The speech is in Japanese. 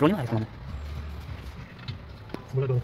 黒にも入るかな。これだ